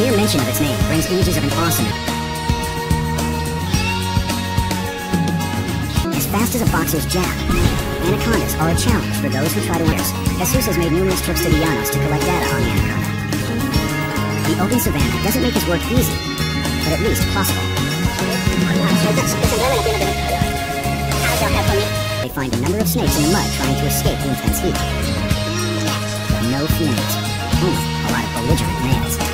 mere mention of its name brings images of an awesome... As fast as a boxer's jab, anacondas are a challenge for those who try to win. Jesus has made numerous trips to the Llanos to collect data on the anaconda. The open savanna doesn't make his work easy, but at least possible. They find a number of snakes in the mud trying to escape the intense heat. No females, only a lot of belligerent males.